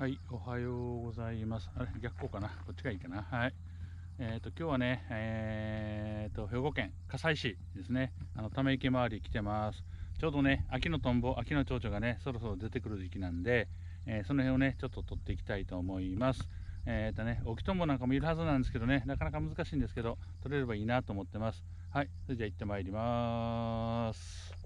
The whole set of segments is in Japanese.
はい、おはようございます。あれ、逆光かな？こっちがいいかな？はい。えっ、と、今日はね、えっ、と、兵庫県加西市ですね。あの、ため池周り来てます。ちょうどね、秋のトンボ、秋の蝶々がね、そろそろ出てくる時期なんで、えーその辺をね、ちょっと撮っていきたいと思います。えっ、とね、沖トンボなんかもいるはずなんですけどね、なかなか難しいんですけど、撮れればいいなと思ってます。はい、それじゃあ行ってまいります。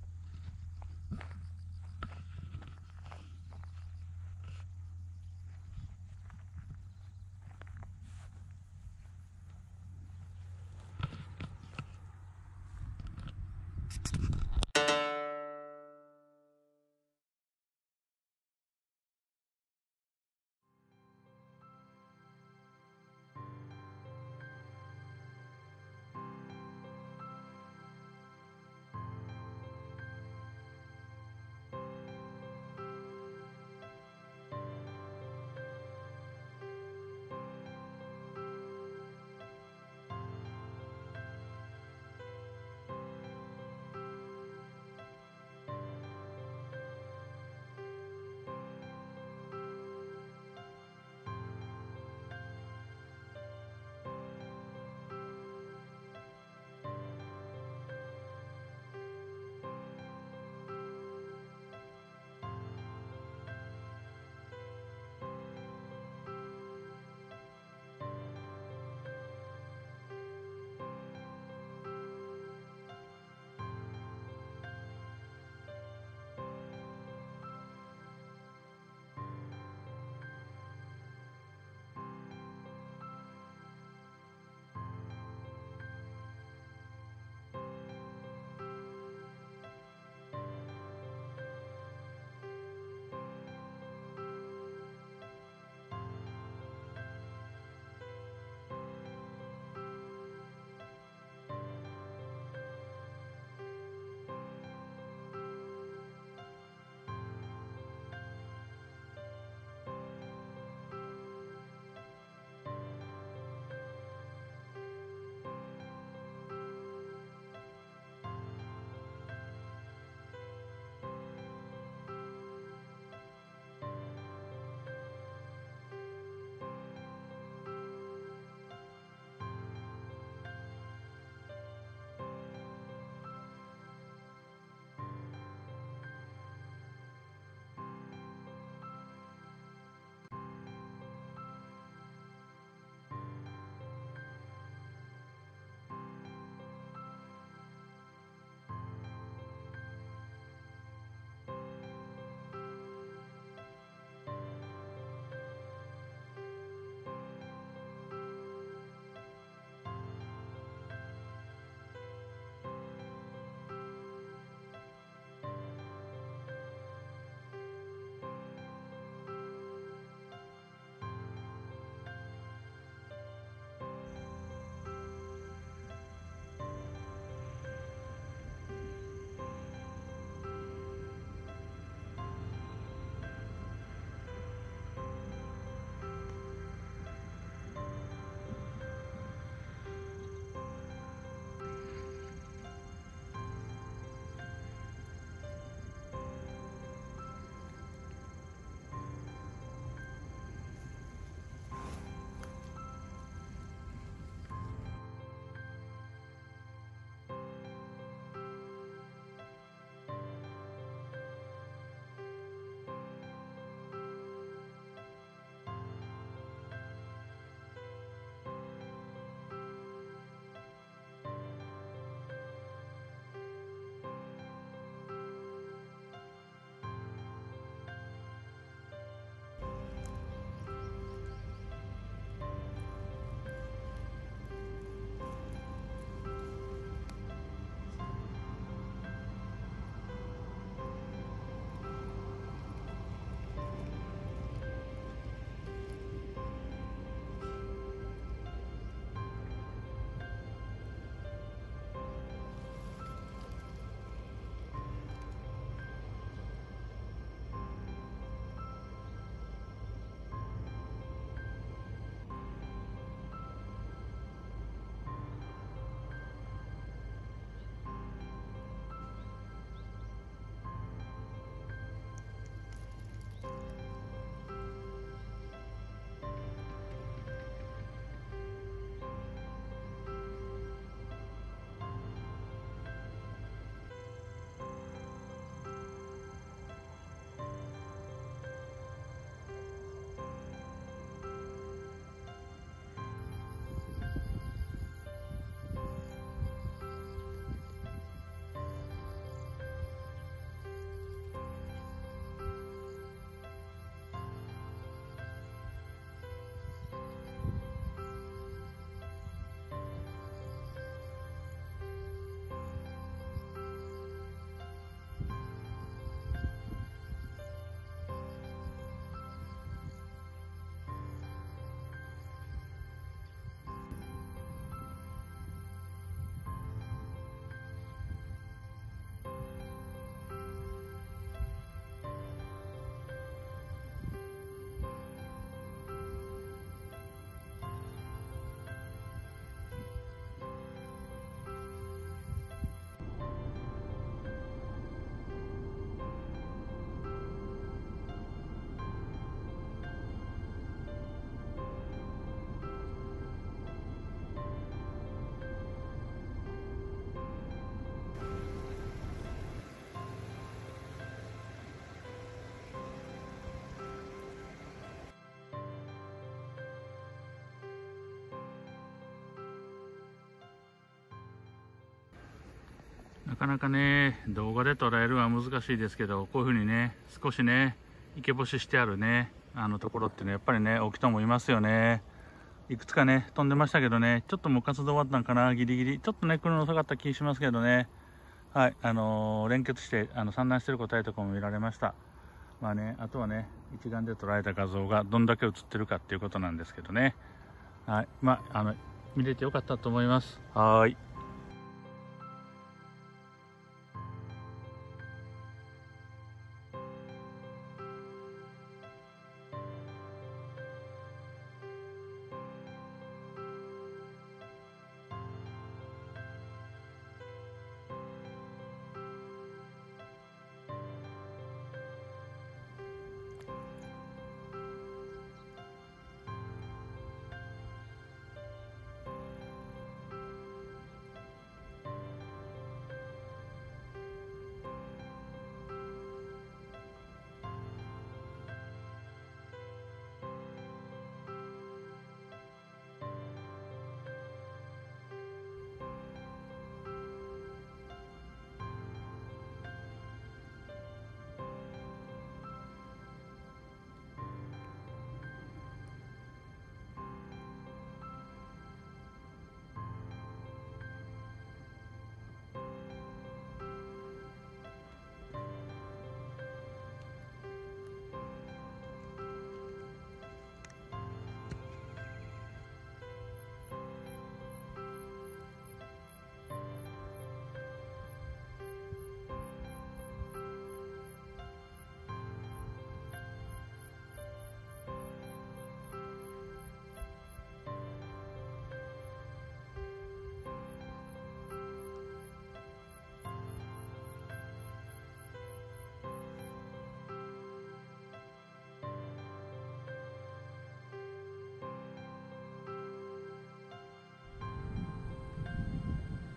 かなかね動画で捉えるのは難しいですけどこういう風にね少しね池干ししてあるねあのところってねやっぱりね起きともいますよね。いくつかね飛んでましたけどねちょっともう活動終わったんかなギリギリ。ちょっとね来るの遅かった気しますけどね。はいあのー、連結してあの産卵してる個体とかも見られました。まあねあとはね一眼で捉えた画像がどんだけ映ってるかっていうことなんですけどね。はいまああの見れてよかったと思います。はい。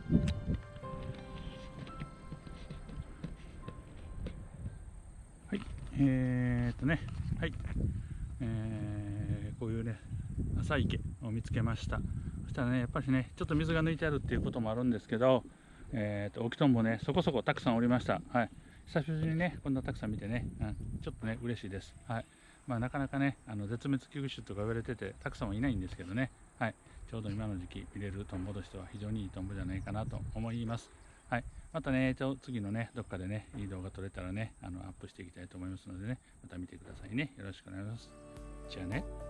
はいえー、っとね、はい、えー、こういうね、浅い池を見つけました。そしたらね、やっぱりね、ちょっと水が抜いてあるっていうこともあるんですけど、えー、と、オキトンボね、そこそこたくさんおりました。はい。久しぶりにね、こんなたくさん見てね、うん、ちょっとね、嬉しいです。はい。まあ、なかなかね、あの絶滅危惧種とか言われてて、たくさんはいないんですけどね、はい。ちょうど今の時期見れるトンボとしては非常にいいトンボじゃないかなと思います。はい。またね、ちょ次のね、どっかでね、いい動画撮れたらね、あの、アップしていきたいと思いますのでね、また見てくださいね。よろしくお願いします。じゃあね。